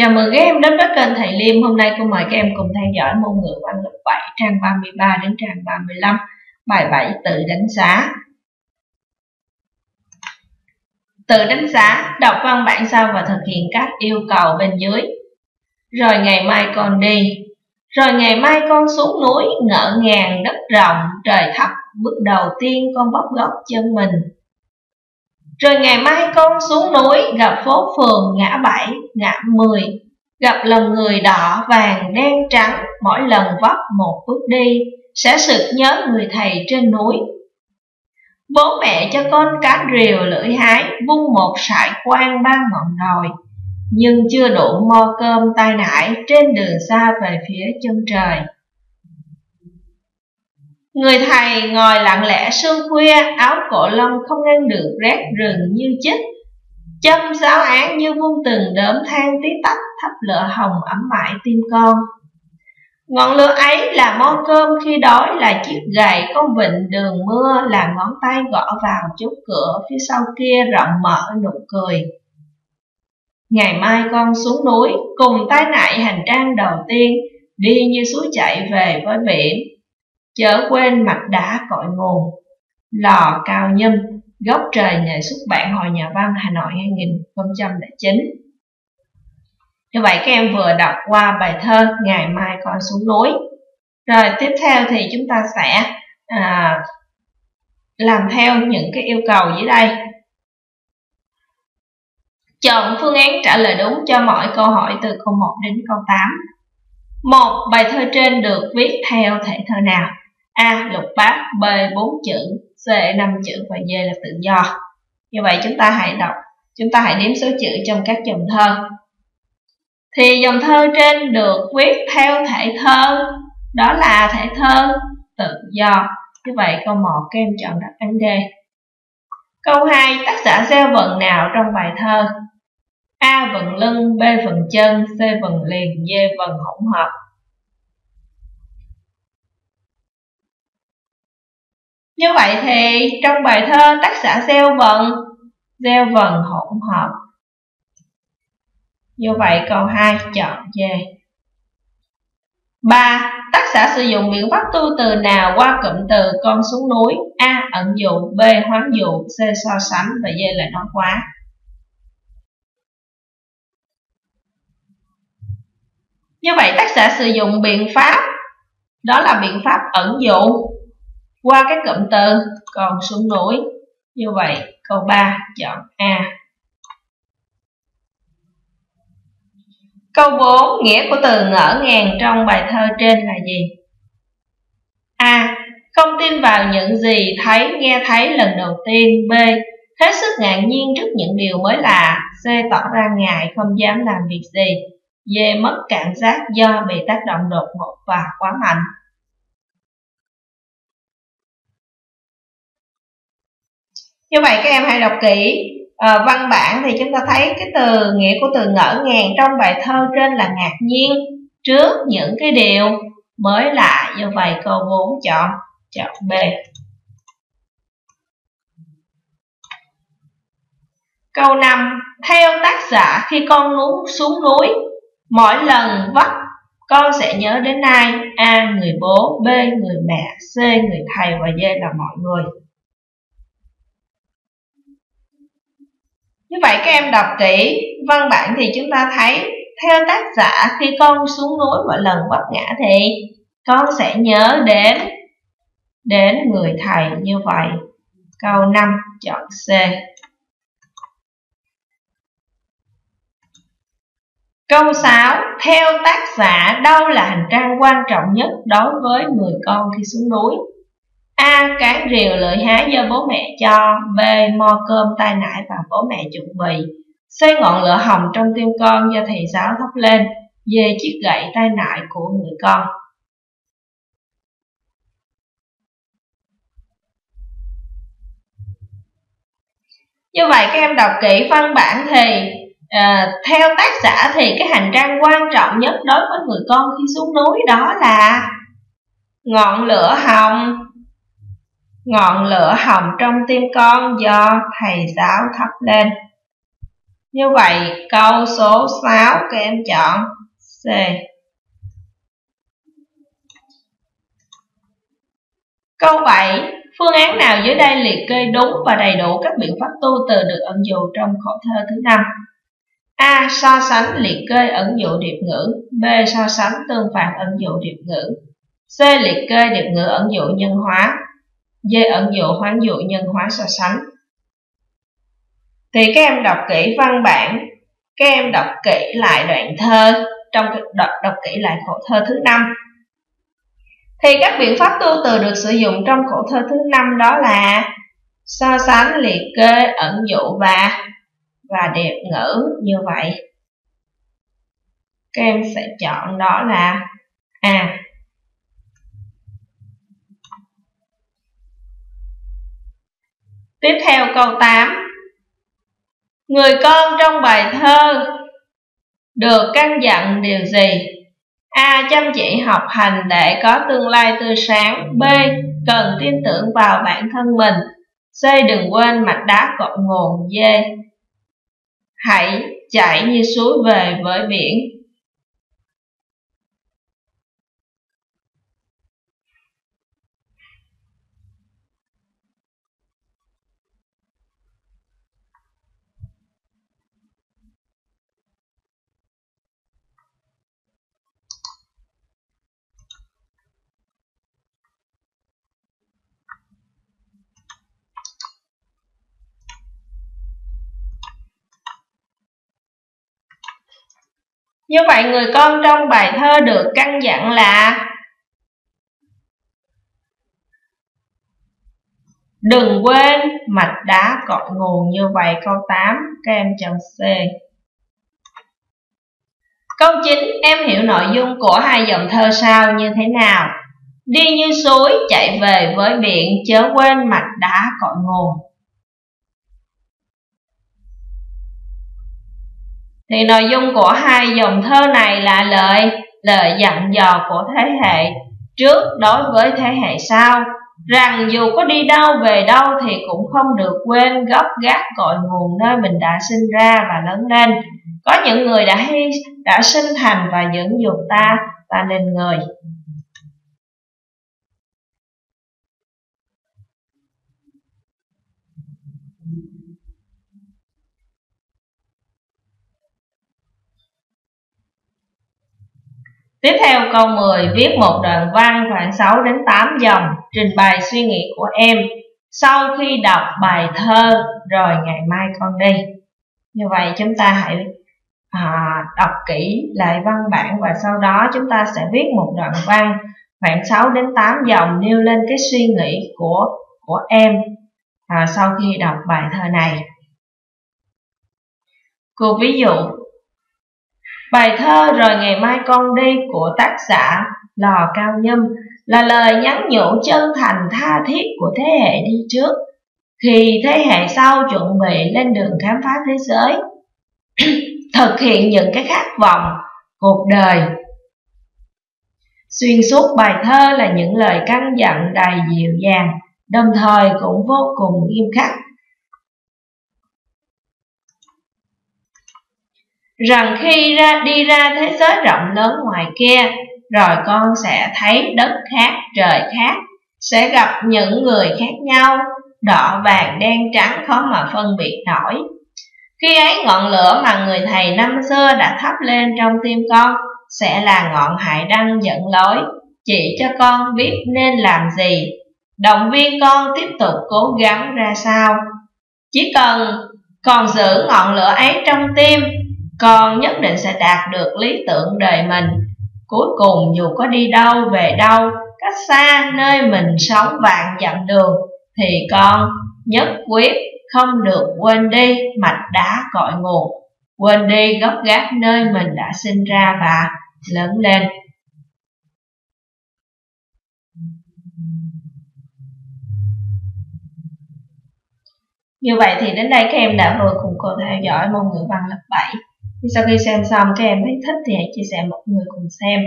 Chào mừng các em đến với kênh Thầy Liêm. Hôm nay cô mời các em cùng theo dõi môn ngữ văn lớp 7 trang 33 đến trang 35, bài 7 tự đánh giá. Tự đánh giá, đọc văn bản sau và thực hiện các yêu cầu bên dưới. Rồi ngày mai con đi, rồi ngày mai con xuống núi, ngỡ ngàng đất rộng, trời thấp, bước đầu tiên con bóp gót chân mình rồi ngày mai con xuống núi gặp phố phường ngã bảy, ngã mười, gặp lòng người đỏ vàng đen trắng, mỗi lần vấp một bước đi, sẽ sực nhớ người thầy trên núi. Bố mẹ cho con cá rìu lưỡi hái, vung một sải quang ban ngọn đồi, nhưng chưa đủ mo cơm tai nải trên đường xa về phía chân trời. Người thầy ngồi lặng lẽ sương khuya, áo cổ lông không ngăn được rét rừng như chích. Châm giáo án như vuông từng đốm than tí tách thắp lửa hồng ấm mãi tim con. Ngọn lửa ấy là món cơm khi đói là chiếc gậy con vịnh đường mưa là ngón tay gõ vào chốt cửa phía sau kia rộng mở nụ cười. Ngày mai con xuống núi cùng tay nại hành trang đầu tiên đi như suối chạy về với biển chớ quên mặt đá cội nguồn. Lò cao nhâm góc trời nhà xuất bản hội nhà văn Hà Nội 2009 như vậy các em vừa đọc qua bài thơ Ngày mai con xuống núi. Rồi tiếp theo thì chúng ta sẽ à, làm theo những cái yêu cầu dưới đây. Chọn phương án trả lời đúng cho mỗi câu hỏi từ câu 1 đến câu 8 một, Bài thơ trên được viết theo thể thơ nào? A. Lục bát, B. bốn chữ, C. năm chữ và D là tự do Như vậy chúng ta hãy đọc, Chúng ta hãy đếm số chữ trong các dòng thơ Thì dòng thơ trên được viết theo thể thơ, Đó là thể thơ tự do Như vậy câu 1 các em chọn đáp án D Câu 2 tác giả gieo vần nào trong bài thơ A. Vần lưng B. Vần chân C. Vần liền D. Vần hỗn hợp Như vậy thì trong bài thơ tác giả gieo vần, gieo vần hỗn hợp. Như vậy câu 2 chọn D. 3. Tác giả sử dụng biện pháp tu từ nào qua cụm từ con xuống núi? A. Ẩn dụ B. Hoán dụ C. So sánh và D là nói quá. Như vậy tác giả sử dụng biện pháp đó là biện pháp ẩn dụ qua các cụm từ còn xuống núi. Như vậy, câu 3 chọn A. Câu 4, nghĩa của từ ngỡ ngàng trong bài thơ trên là gì? A. Không tin vào những gì thấy, nghe thấy lần đầu tiên. B. Hết sức ngạc nhiên trước những điều mới lạ. C. Tỏ ra ngại, không dám làm việc gì dê Mất cảm giác do bị tác động đột ngột và quá mạnh. như vậy các em hãy đọc kỹ à, văn bản thì chúng ta thấy cái từ nghĩa của từ ngỡ ngàng trong bài thơ trên là ngạc nhiên trước những cái điều mới lạ do vậy câu 4 chọn chọn B Câu 5 Theo tác giả khi con núi xuống núi Mỗi lần vấp con sẽ nhớ đến ai A. Người bố, B. Người mẹ, C. Người thầy và D là mọi người Như vậy các em đọc kỹ văn bản thì chúng ta thấy, theo tác giả, khi con xuống núi mỗi lần vấp ngã thì con sẽ nhớ đến đến người thầy như vậy. Câu 5 chọn C. Câu 6 Theo tác giả, đâu là hành trang quan trọng nhất đối với người con khi xuống núi? A. Cán rìu lưỡi hái do bố mẹ cho B. Mo cơm tai nải và bố mẹ chuẩn bị C. Ngọn lửa hồng trong tim con do thầy giáo thắp lên D. Chiếc gậy tai nải của người con Như vậy các em đọc kỹ văn bản thì à, theo tác giả thì cái hành trang quan trọng nhất đối với người con khi xuống núi đó là ngọn lửa hồng ngọn lửa hồng trong tim con do thầy giáo thắp lên Như vậy câu số 6 các em chọn C. Câu 7. Phương án nào dưới đây liệt kê đúng và đầy đủ các biện pháp tu từ được ẩn dụ trong khổ thơ thứ năm? A. So sánh liệt kê ẩn dụ điệp ngữ B. So sánh tương phản ẩn dụ điệp ngữ C. Liệt kê điệp ngữ ẩn dụ nhân hóa D. Ẩn dụ hoán dụ nhân hóa so sánh Thì các em đọc kỹ văn bản Các em đọc kỹ lại đoạn thơ Trong đọc, đọc kỹ lại khổ thơ thứ năm Thì các biện pháp tu từ được sử dụng trong khổ thơ thứ năm đó là So sánh, liệt kê, ẩn dụ và và đẹp ngữ như vậy các em sẽ chọn đó là A Tiếp theo câu 8 Người con trong bài thơ được căn dặn điều gì? A. Chăm chỉ học hành để có tương lai tươi sáng B. Cần tin tưởng vào bản thân mình C. Đừng quên mạch đá cội nguồn D. Hãy chạy như suối về với biển. Như vậy người con trong bài thơ được căn dặn là Đừng quên, mạch đá cội nguồn như vậy, câu 8 các em chọn C. Câu 9 em hiểu nội dung của hai dòng thơ sau như thế nào? Đi như suối, chạy về với biển, chớ quên mạch đá cội nguồn. Thì nội dung của hai dòng thơ này là lời lời dặn dò của thế hệ trước đối với thế hệ sau. Rằng dù có đi đâu về đâu thì cũng không được quên gốc gác cội nguồn nơi mình đã sinh ra và lớn lên. Có những người đã hy, đã sinh thành và dưỡng dục ta ta nên người. Tiếp theo câu 10 viết một đoạn văn khoảng 6 đến 8 dòng trình bày suy nghĩ của em sau khi đọc bài thơ rồi ngày mai con đi. Như vậy chúng ta hãy à, đọc kỹ lại văn bản và sau đó chúng ta sẽ viết một đoạn văn khoảng 6 đến 8 dòng nêu lên cái suy nghĩ của của em à, sau khi đọc bài thơ này. Cô ví dụ Bài thơ Rồi ngày mai con đi của tác giả Lò Cao Nhâm là lời nhắn nhủ chân thành tha thiết của thế hệ đi trước. Khi thế hệ sau chuẩn bị lên đường khám phá thế giới, thực hiện những cái khát vọng cuộc đời. Xuyên suốt bài thơ là những lời căn dặn đầy dịu dàng, đồng thời cũng vô cùng nghiêm khắc. Rằng khi ra, đi ra thế giới rộng lớn ngoài kia, rồi con sẽ thấy đất khác, trời khác, sẽ gặp những người khác nhau, đỏ vàng, đen trắng, khó mà phân biệt nổi. Khi ấy ngọn lửa mà người thầy năm xưa đã thắp lên trong tim con sẽ là ngọn hải đăng dẫn lối, chỉ cho con biết nên làm gì. Động viên con tiếp tục cố gắng ra sao. Chỉ cần còn giữ ngọn lửa ấy trong tim con nhất định sẽ đạt được lý tưởng đời mình. Cuối cùng dù có đi đâu về đâu, cách xa nơi mình sống vạn dặm đường, thì con nhất quyết không được quên đi mạch đá cội nguồn, quên đi gốc gác nơi mình đã sinh ra và lớn lên. Như vậy thì đến đây các em đã vừa cùng cô theo dõi môn ngữ văn lớp 7. Thì sau khi xem xong, các em thấy thích thì hãy chia sẻ mọi người cùng xem.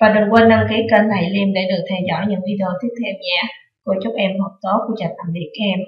Và đừng quên đăng ký kênh Thầy Liêm để được theo dõi những video tiếp theo nhé. Cô chúc em học tốt. Cô chào tạm biệt các em.